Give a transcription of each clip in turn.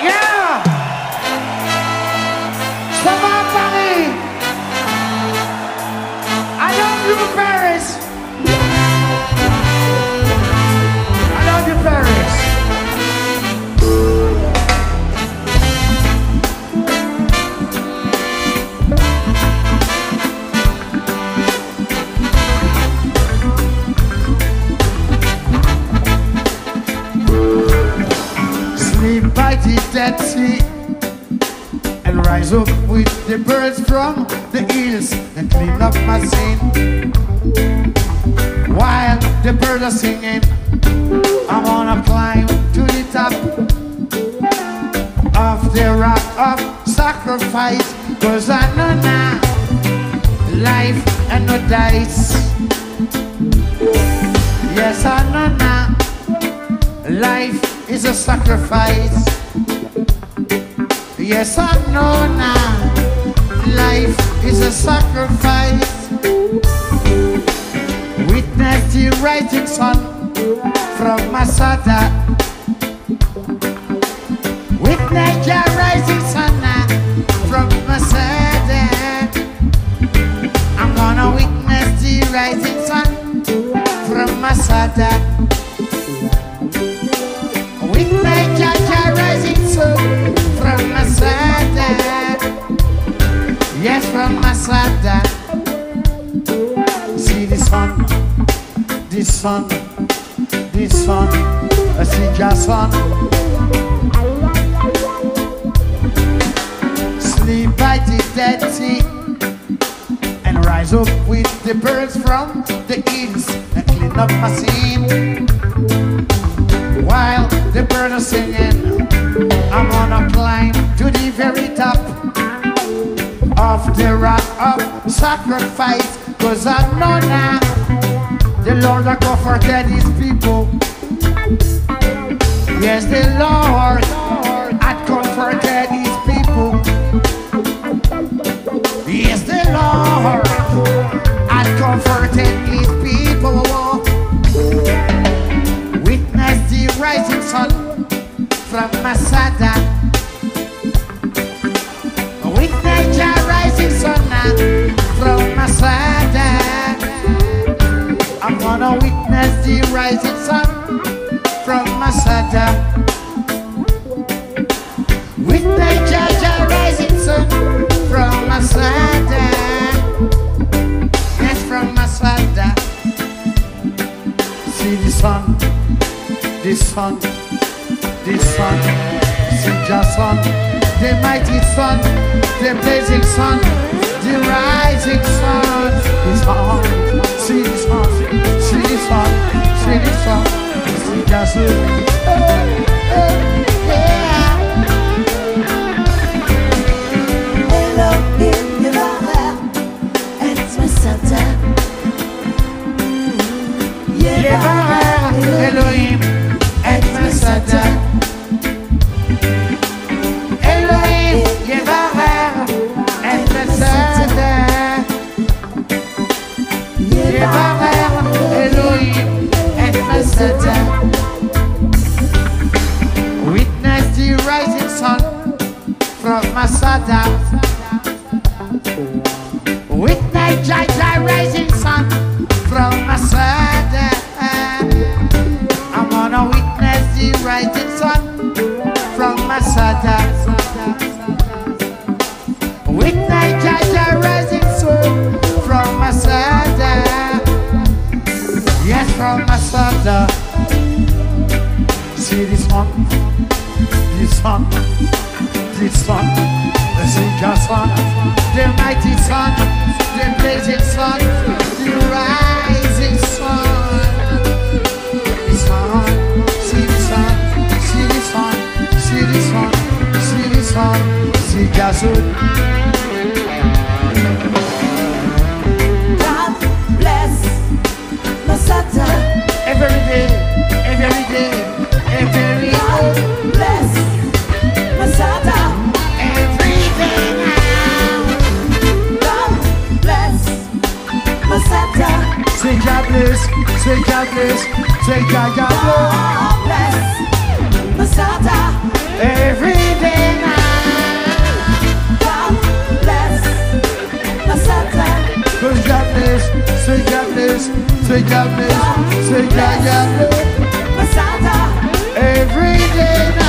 Yeah! And rise up with the birds from the hills and clean up my sin. While the birds are singing, I'm gonna climb to the top of the rock of sacrifice. Cause I know now life and no dice. Yes, I know now life is a sacrifice. Yes, I know now. Life is a sacrifice. Witness the rising sun from Masada. Witness the rising sun from Masada. I'm gonna witness the rising sun from Masada. My Jah Jah rising sun from Masada. Yes, from Masada. See the sun, the sun, the sun. I see your sun. Sleep by the dead sea and rise up with the birds from the hills and clean up my scene of the rock of sacrifice. Cause I know now the Lord has comforted his people. Yes, the Lord had comforted his people. Yes, the Lord had comforted his people. Witness the rising sun from Masada. Gonna witness the rising sun from Masada. Witness the rising sun from Masada. Yes, from Masada. See the sun the sun, the sun, see the sun, the mighty sun, the blazing sun, the rising sun, the sun, see the sun, passé. Elohim, aide-moi Satan. Elohim, Yevarer, aide-moi Satan. Yevarer, Elohim, aide-moi Satan. Jai rising sun from Masada. Yes, from Masada. See this one, this one, this one, the Sika sun, the mighty sun, the blazing sun, the rising bless, say God bless, say God God bless. Masada. Every day night. God bless, Masada. Cause God bless, say God bless, say God bless, say God God bless. Masada. Every day night.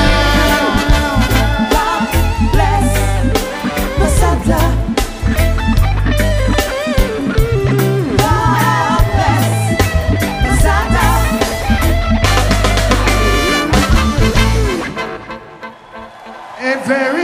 Every